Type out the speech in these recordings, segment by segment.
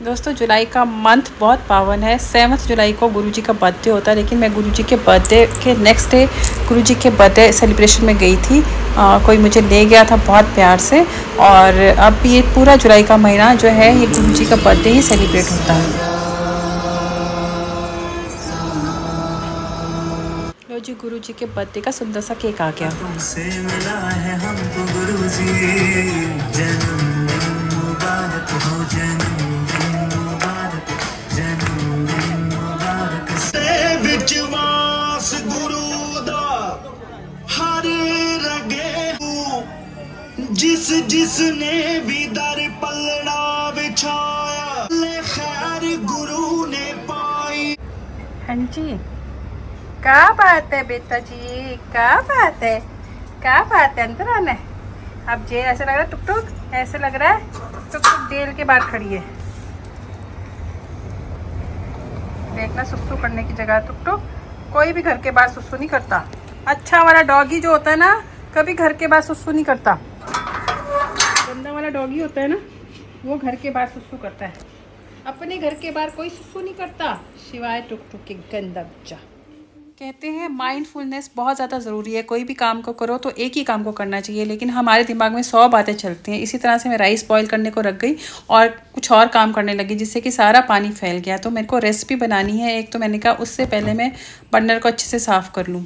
दोस्तों जुलाई का मंथ बहुत पावन है। सेवन्थ जुलाई को गुरुजी का बर्थडे होता है लेकिन मैं गुरुजी के बर्थडे के नेक्स्ट डे गुरुजी के बर्थडे सेलिब्रेशन में गई थी। आ, कोई मुझे ले गया था बहुत प्यार से और अब ये पूरा जुलाई का महीना जो है ये गुरुजी का बर्थडे ही सेलिब्रेट होता है। लो जी गुरु जी के बर्थडे का सुंदर सा केक आ गया। जिस जिसने भी दर पलड़ा बिछाया खैर गुरु ने पाई। हाँ जी। क्या बात है बेटा जी क्या बात है? क्या बात है? अंदर आना अब जेल ऐसे लग रहा है, टुक टुक, ऐसे लग रहा है, टुक टुक, जेल के बाहर खड़ी है। देखना सुसु करने की जगह टुक टुक। कोई भी घर के बाहर सुसु नहीं करता। अच्छा वाला डॉगी जो होता है ना, कभी घर के बाहर सुसु नहीं करता। डॉगी होता है ना, वो घर के बाहर सुसु करता है। अपने घर के बाहर कोई सुसु नहीं करता, सिवाय टुक टुक के गंदा बच्चा। कहते हैं माइंडफुलनेस बहुत ज़्यादा ज़रूरी है। कोई भी काम को करो तो एक ही काम को करना चाहिए, लेकिन हमारे दिमाग में सौ बातें चलती हैं। इसी तरह से मैं राइस बॉईल करने को रख गई और कुछ और काम करने लगी, जिससे कि सारा पानी फैल गया। तो मेरे को रेसिपी बनानी है। एक तो मैंने कहा, उससे पहले मैं बर्नर को अच्छे से साफ़ कर लूँ।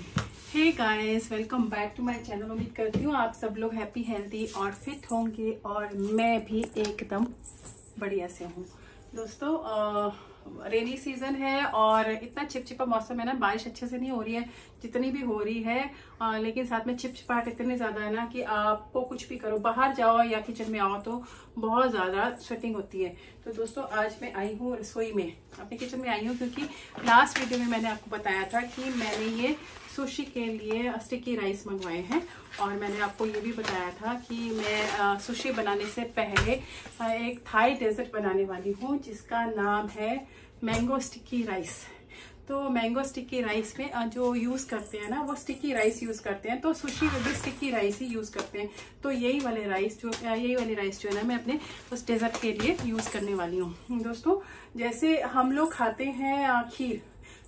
Hey guys welcome back to my channel उम्मीद करती हूँ आप सब लोग हैप्पी हेल्दी और फिट होंगे और मैं भी एकदम बढ़िया से हूँ। दोस्तों रेनी सीज़न है और इतना चिपचिपा मौसम है ना, बारिश अच्छे से नहीं हो रही है। जितनी भी हो रही है आ, लेकिन साथ में चिपचिपाहट इतनी ज़्यादा है ना कि आपको कुछ भी करो बाहर जाओ या किचन में आओ तो बहुत ज़्यादा स्वेटिंग होती है। तो दोस्तों आज मैं आई हूँ रसोई में। अपने किचन में आई हूँ क्योंकि लास्ट वीडियो में मैंने आपको बताया था कि मैंने ये सुशी के लिए स्टिकी राइस मंगवाए हैं और मैंने आपको ये भी बताया था कि मैं सुशी बनाने से पहले एक थाई डेजर्ट बनाने वाली हूँ जिसका नाम है मैंगो स्टिकी राइस तो मैंगो स्टिकी राइस में जो यूज़ करते हैं ना, वो स्टिकी राइस यूज़ करते हैं। तो सुशी में भी स्टिकी राइस ही यूज़ करते हैं। तो यही वाले राइस जो यही वाली राइस जो है ना, मैं अपने उस डेजर्ट के लिए यूज़ करने वाली हूँ। दोस्तों, जैसे हम लोग खाते हैं खीर।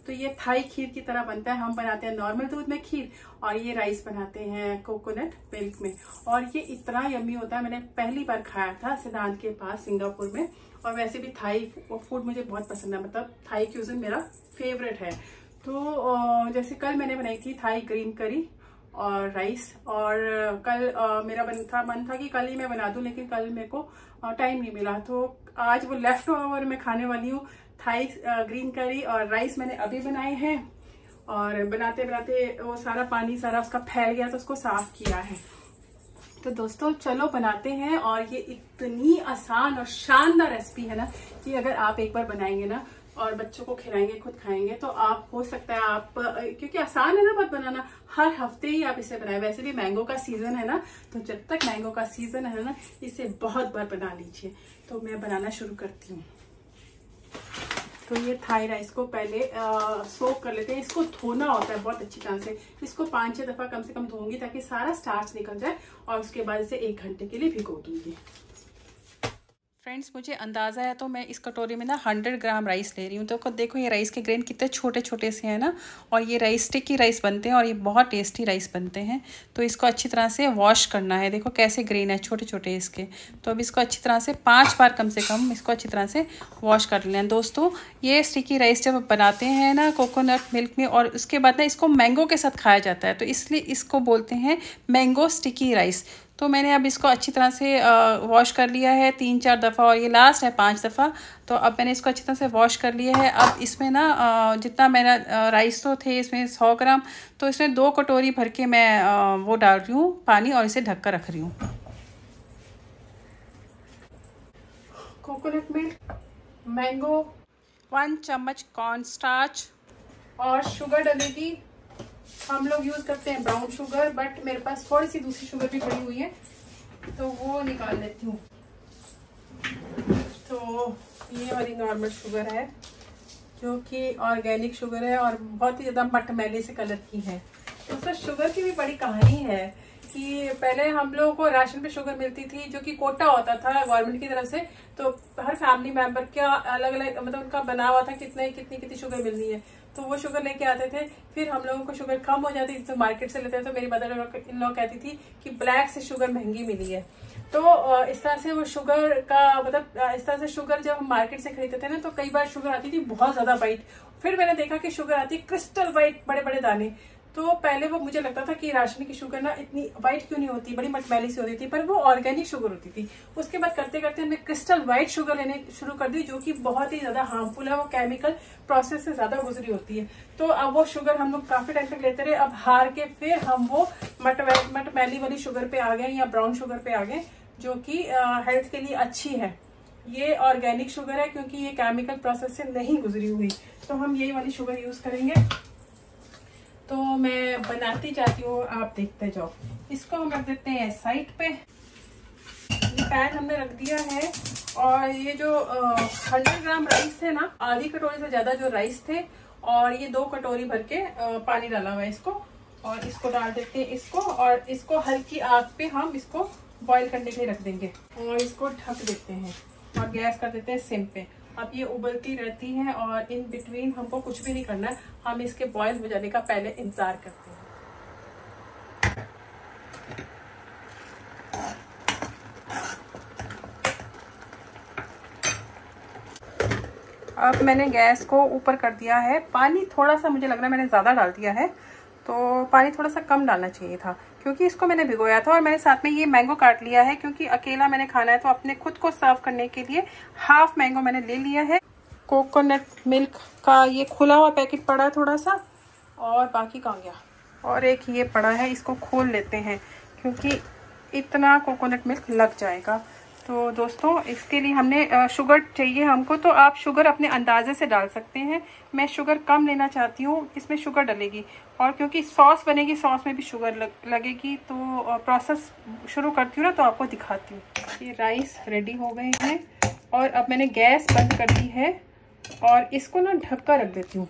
तो ये थाई खीर की तरह बनता है। हम बनाते हैं नॉर्मल दूध में खीर और ये राइस बनाते हैं कोकोनट मिल्क में। और ये इतना यम्मी होता है। मैंने पहली बार खाया था सिद्धांत के पास, सिंगापुर में। और वैसे भी थाई फ़ूड मुझे बहुत पसंद है। मतलब थाई क्यूजन मेरा फेवरेट है। तो जैसे कल मैंने बनाई थी थाई ग्रीन करी और राइस और कल मेरा बन था, मन था कि कल ही मैं बना दूँ, लेकिन कल मेरे को टाइम नहीं मिला। तो आज वो लेफ़्ट ओवर मैं खाने वाली हूँ। थाई ग्रीन करी और राइस मैंने अभी बनाए हैं। और बनाते बनाते वो सारा पानी, सारा उसका फैल गया तो उसको साफ़ किया है। तो दोस्तों, चलो बनाते हैं और ये इतनी आसान और शानदार रेसिपी है ना, कि अगर आप एक बार बनाएँगे ना और बच्चों को खिलाएँगे, खुद खाएँगे तो आप, हो सकता है आप, क्योंकि आसान है ना बहुत बनाना। हर हफ़्ते ही आप इसे बनाए। वैसे भी मैंगो का सीज़न है ना तो जब तक मैंगो का सीज़न है ना, इसे बहुत बार बना लीजिए। तो मैं बनाना शुरू करती हूँ। तो ये थाई राइस को पहले सोक कर लेते हैं। इसको धोना होता है बहुत अच्छी तरह से। इसको पाँच छह दफ़ा कम से कम धोंगी ताकि सारा स्टार्च निकल जाए और उसके बाद इसे एक घंटे के लिए भिगो दूँगी। फ्रेंड्स, मुझे अंदाज़ा है तो मैं इस कटोरी में ना हंड्रेड ग्राम राइस ले रही हूँ। तो देखो, ये राइस के ग्रेन कितने छोटे छोटे से हैं ना, और ये राइस स्टिकी राइस बनते हैं और ये बहुत टेस्टी राइस बनते हैं। तो इसको अच्छी तरह से वॉश करना है। देखो, कैसे ग्रेन है छोटे छोटे इसके। तो अब इसको अच्छी तरह से पाँच बार कम से कम इसको अच्छी तरह से वॉश कर लें दोस्तों, ये स्टिकी राइस जब बनाते हैं ना कोकोनट मिल्क में और उसके बाद ना इसको मैंगो के साथ खाया जाता है तो इसलिए इसको बोलते हैं मैंगो स्टिकी राइस। तो मैंने अब इसको अच्छी तरह से वॉश कर लिया है। तीन चार दफ़ा और ये लास्ट है पाँच दफ़ा। तो अब मैंने इसको अच्छी तरह से वॉश कर लिया है। अब इसमें ना जितना मेरा राइस तो थे इसमें सौ ग्राम तो इसमें दो कटोरी भर के मैं वो डाल रही हूँ पानी और इसे ढक कर रख रही हूँ। कोकोनट मिल्क मैंगो वन चम्मच कॉर्न स्टार्च और शुगर डलेगी हम लोग यूज़ करते हैं ब्राउन शुगर बट मेरे पास थोड़ी सी दूसरी शुगर भी पड़ी हुई है तो वो निकाल लेती हूँ। तो ये वाली नॉर्मल शुगर है, जो कि ऑर्गेनिक शुगर है और बहुत ही ज़्यादा मटमैले से कलर की है। तो सर शुगर की भी बड़ी कहानी है। कि पहले हम लोगों को राशन पे शुगर मिलती थी, जो कि कोटा होता था गवर्नमेंट की तरफ़ से तो हर फैमिली मेंबर का अलग अलग मतलब उनका बना हुआ था कितने कितनी कितनी शुगर मिलनी है। तो वो शुगर लेके आते थे, फिर हम लोगों को शुगर कम हो जाती थी तो मार्केट से लेते थे तो मेरी मदर इन लोग कहती थी कि ब्लैक से शुगर महँगी मिली है। तो इस तरह से वो शुगर का मतलब इस तरह से शुगर जब हम मार्केट से खरीदते थे ना तो कई बार शुगर आती थी, बहुत ज़्यादा वाइट फिर मैंने देखा कि शुगर आती क्रिस्टल वाइट बड़े बड़े दाने। तो पहले वो मुझे लगता था कि राशन की शुगर ना इतनी व्हाइट क्यों नहीं होती? बड़ी मटमैली सी होती थी, पर वो ऑर्गेनिक शुगर होती थी। उसके बाद करते करते हमने क्रिस्टल व्हाइट शुगर लेने शुरू कर दी, जो कि बहुत ही ज़्यादा हार्मफुल है वो केमिकल प्रोसेस से ज़्यादा गुजरी होती है। तो अब वो शुगर हम लोग काफ़ी टाइम तक लेते रहे, अब हार के फिर हम वो मट मटमैली वाली शुगर पे आ गए या ब्राउन शुगर पे आ गए, जो कि हेल्थ के लिए अच्छी है। ये ऑर्गेनिक शुगर है, क्योंकि ये केमिकल प्रोसेस से नहीं गुजरी हुई। तो हम यही वाली शुगर यूज़ करेंगे। तो मैं बनाती जाती हूँ, आप देखते जाओ। इसको हम रख देते हैं साइड पे। ये पैन हमने रख दिया है। और ये जो हंड्रेड ग्राम राइस है ना, आधी कटोरी से ज़्यादा जो राइस थे, और ये दो कटोरी भर के पानी डाला हुआ है इसको। और इसको डाल देते हैं इसको, और इसको हल्की आग पे हम इसको बॉईल करने के लिए रख देंगे। और इसको ढक देते हैं। और गैस कर देते हैं सिम पे। अब ये उबलती रहती है और इन बिटवीन हमको कुछ भी नहीं करना है। हम इसके बॉयल हो जाने का पहले इंतज़ार करते हैं। अब मैंने गैस को ऊपर कर दिया है। पानी थोड़ा सा मुझे लग रहा है मैंने ज़्यादा डाल दिया है। तो पानी थोड़ा सा कम डालना चाहिए था। क्योंकि इसको मैंने भिगोया था और मैंने साथ में ये मैंगो काट लिया है क्योंकि अकेला मैंने खाना है तो अपने खुद को सर्व करने के लिए हाफ़ मैंगो मैंने ले लिया है। कोकोनट मिल्क का ये खुला हुआ पैकेट पड़ा है थोड़ा सा और बाकी कहाँ गया? और एक ये पड़ा है, इसको खोल लेते हैं, क्योंकि इतना कोकोनट मिल्क लग जाएगा। तो दोस्तों इसके लिए हमने शुगर चाहिए हमको तो आप शुगर अपने अंदाजे से डाल सकते हैं। मैं शुगर कम लेना चाहती हूँ इसमें शुगर डलेगी। और क्योंकि सॉस बनेगी सॉस में भी शुगर लग, लगेगी तो प्रोसेस शुरू करती हूँ ना तो आपको दिखाती हूँ। ये राइस रेडी हो गए हैं। और अब मैंने गैस बंद कर दी है। और इसको ना ढक कर रख देती हूँ।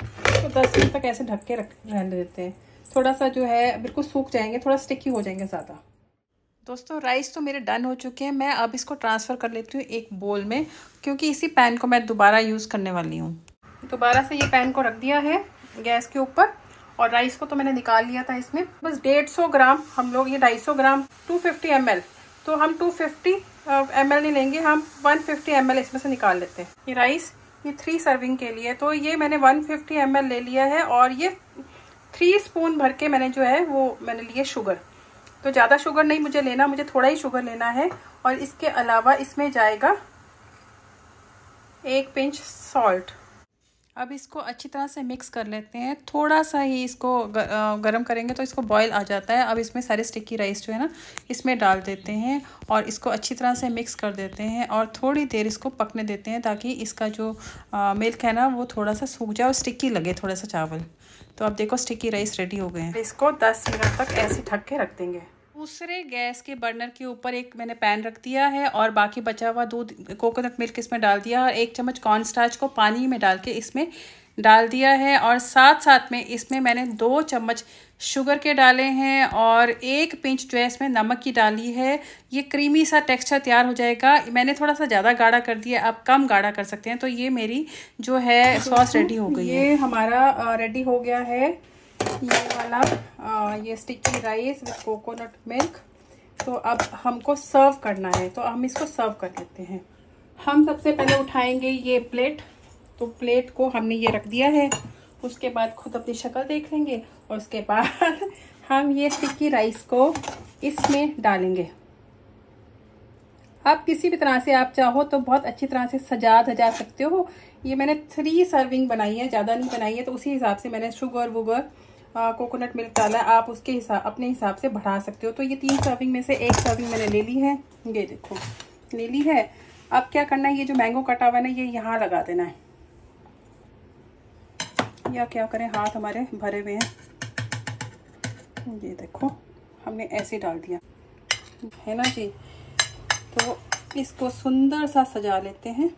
तो दस मिनट तक ऐसे ढक के रख रहने देते हैं। थोड़ा सा जो है बिल्कुल सूख जाएँगे थोड़ा स्टिकी हो जाएँगे ज़्यादा। दोस्तों राइस तो मेरे डन हो चुके हैं। मैं अब इसको ट्रांसफ़र कर लेती हूँ एक बोल में, क्योंकि इसी पैन को मैं दोबारा यूज़ करने वाली हूँ। दोबारा से ये पैन को रख दिया है गैस के ऊपर, और राइस को तो मैंने निकाल लिया था इसमें। बस डेढ़ सौ ग्राम, हम लोग ये ढाई सौ gram two fifty M L तो हम टू फिफ्टी एम एल नहीं लेंगे, हम वन फिफ्टी एम एल इसमें से निकाल लेते हैं। ये राइस ये थ्री सर्विंग के लिए। तो ये मैंने वन फिफ्टी एम एल ले लिया है, और ये थ्री स्पून भर के मैंने जो है, वो मैंने लिए शुगर तो ज़्यादा शुगर नहीं मुझे लेना, मुझे थोड़ा ही शुगर लेना है। और इसके अलावा इसमें जाएगा एक पिंच सॉल्ट अब इसको अच्छी तरह से मिक्स कर लेते हैं। थोड़ा सा ही इसको गर्म करेंगे तो इसको बॉईल आ जाता है। अब इसमें सारे स्टिकी राइस जो है ना, इसमें डाल देते हैं और इसको अच्छी तरह से मिक्स कर देते हैं और थोड़ी देर इसको पकने देते हैं ताकि इसका जो मिल्क है ना, वो थोड़ा सा सूख जाए और स्टिकी लगे थोड़ा सा चावल। तो अब देखो स्टिकी राइस रेडी हो गए हैं। इसको दस मिनट तक ऐसे ढक के रख देंगे। दूसरे गैस के बर्नर के ऊपर एक मैंने पैन रख दिया है और बाकी बचा हुआ दूध कोकोनट मिल्क इसमें डाल दिया और एक चम्मच कॉर्न स्टार्च को पानी में डाल के इसमें डाल दिया है और साथ साथ में इसमें मैंने दो चम्मच शुगर के डाले हैं और एक पिंच जो है इसमें नमक की डाली है। ये क्रीमी सा टेक्सचर तैयार हो जाएगा। मैंने थोड़ा सा ज़्यादा गाढ़ा कर दिया आप कम गाढ़ा कर सकते हैं। तो ये मेरी जो है सॉस रेडी हो गई ये हमारा रेडी हो गया है। ये वाला आ, ये sticky rice with coconut milk तो अब हमको सर्व करना है तो हम इसको सर्व कर लेते हैं। हम सबसे पहले उठाएँगे ये प्लेट तो प्लेट को हमने ये रख दिया है। उसके बाद खुद अपनी शक्ल देख लेंगे और उसके बाद हम ये स्टिकी राइस को इसमें डालेंगे। आप किसी भी तरह से आप चाहो तो बहुत अच्छी तरह से सजा धजा सकते हो। ये मैंने थ्री सर्विंग बनाई है ज़्यादा नहीं बनाई है तो उसी हिसाब से मैंने शुगर वुगर कोकोनट मिल्क डाला है, आप उसके हिसाब अपने हिसाब से बढ़ा सकते हो। तो ये तीन सर्विंग में से एक सर्विंग मैंने ले ली है। ये देखो, ले ली है। अब क्या करना है, ये जो मैंगो कटा हुआ है ना, ये यहाँ लगा देना है। या क्या करें, हाथ हमारे भरे हुए हैं। ये देखो, हमने ऐसे डाल दिया। है ना जी? तो इसको सुंदर सा सजा लेते हैं।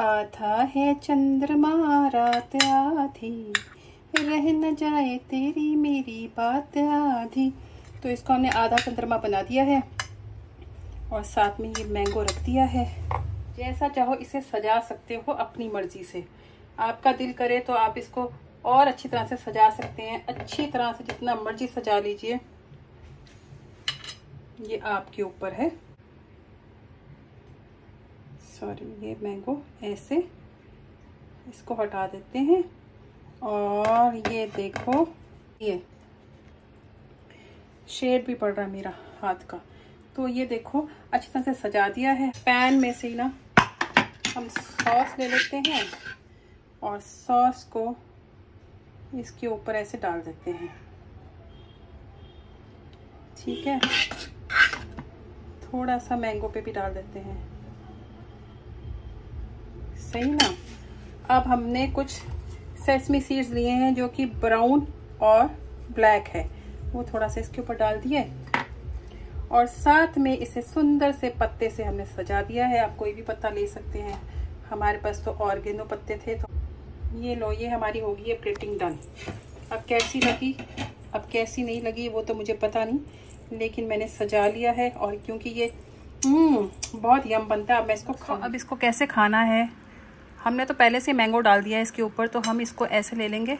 आधा है चंद्रमा, रात आधी। रह न जाए तेरी मेरी बात आधी। तो इसको हमने आधा चंद्रमा बना दिया है और साथ में ये मैंगो रख दिया है। जैसा चाहो इसे सजा सकते हो अपनी मर्ज़ी से। आपका दिल करे तो आप इसको और अच्छी तरह से सजा सकते हैं। अच्छी तरह से जितना मर्ज़ी सजा लीजिए। ये आपके ऊपर है। सॉरी ये मैंगो ऐसे। इसको हटा देते हैं। और ये देखो, ये शेड भी पड़ रहा है मेरा हाथ का। तो ये देखो, अच्छी तरह से सजा दिया है। पैन में से ही ना हम सॉस ले लेते हैं और सॉस को इसके ऊपर ऐसे डाल देते हैं। ठीक है? थोड़ा सा मैंगो पे भी डाल देते हैं। सही ना? अब हमने कुछ सेसमी सीड्स लिए हैं जो कि ब्राउन और ब्लैक है। वो थोड़ा सा इसके ऊपर डाल दिए। और साथ में इसे सुंदर से पत्ते से हमने सजा दिया है। आप कोई भी पत्ता ले सकते हैं। हमारे पास तो ऑर्गेनो पत्ते थे तो ये लो ये हमारी होगी है प्लेटिंग डन। अब कैसी लगी? अब कैसी नहीं लगी वो तो मुझे पता नहीं लेकिन मैंने सजा लिया है और क्योंकि ये हम्म, बहुत यम बनता है। अब मैं इसको खा अब इसको कैसे खाना है? हमने तो पहले से मैंगो डाल दिया है इसके ऊपर तो हम इसको ऐसे ले लेंगे।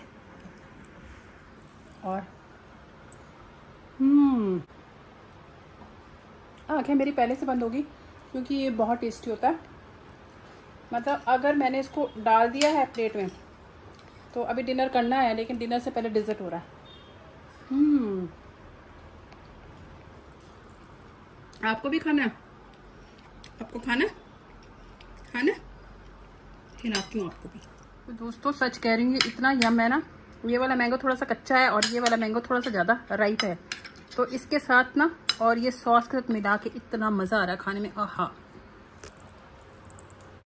और हम्म। आँखें मेरी पहले से बंद होगी, क्योंकि ये बहुत टेस्टी होता है। मतलब अगर मैंने इसको डाल दिया है प्लेट में तो अभी डिनर करना है, लेकिन डिनर से पहले डिज़र्ट हो रहा है। हम्म। आपको भी खाना है? आपको खाना खाना खिलाती हूँ आपको भी। तो दोस्तों, सच कह रही हूँ इतना यम है ना, ये वाला मैंगो थोड़ा सा कच्चा है और ये वाला मैंगो थोड़ा सा ज़्यादा राइट है। तो इसके साथ ना, और ये सॉस के साथ मिला के इतना मज़ा आ रहा है खाने में। आहा।